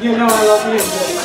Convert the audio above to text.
你也叫来了，不也？